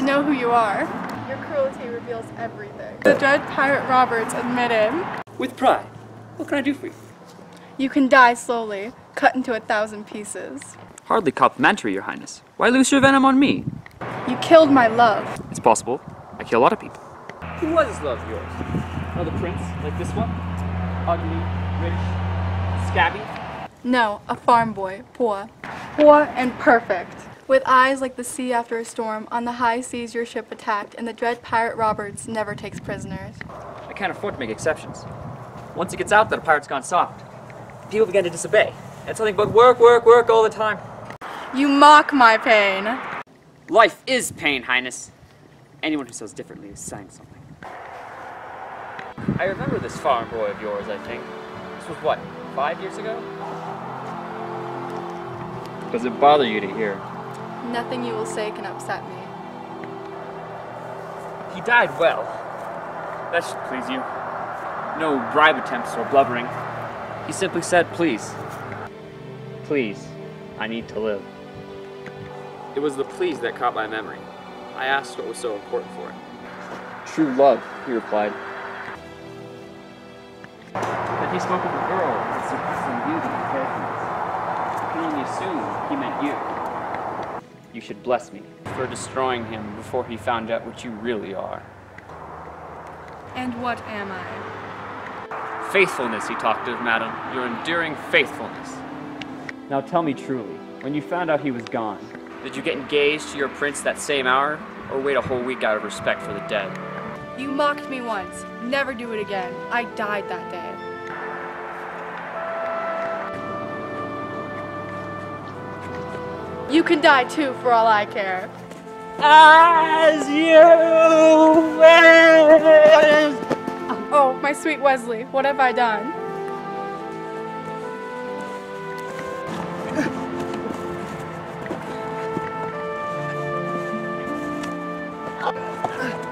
I know who you are. Your cruelty reveals everything. The Dread Pirate Roberts admitted. With pride. What can I do for you? You can die slowly, cut into a thousand pieces. Hardly complimentary, Your Highness. Why loose your venom on me? You killed my love. It's possible. I kill a lot of people. Who was this love of yours? Another prince, like this one? Ugly, rich, scabby? No, a farm boy, poor. Poor and perfect. With eyes like the sea after a storm, on the high seas your ship attacked, and the dread pirate Roberts never takes prisoners. I can't afford to make exceptions. Once it gets out that a pirate's gone soft, people begin to disobey. It's nothing but work, work, work all the time. You mock my pain. Life is pain, Highness. Anyone who says differently is saying something. I remember this farm boy of yours, I think. This was what, five years ago? Does it bother you to hear? Nothing you will say can upset me. He died well. That should please you. No bribe attempts or blubbering. He simply said, please. Please, I need to live. It was the please that caught my memory. I asked what was so important for it. True love, he replied. Then he spoke of a girl with surpassing beauty and faithfulness. I can only assume he meant you. You should bless me for destroying him before he found out what you really are. And what am I? Faithfulness, he talked of, madam. Your enduring faithfulness. Now tell me truly, when you found out he was gone, did you get engaged to your prince that same hour, or wait a whole week out of respect for the dead? You mocked me once. Never do it again. I died that day. You can die too, for all I care. As you wish. Oh, my sweet Westley, what have I done?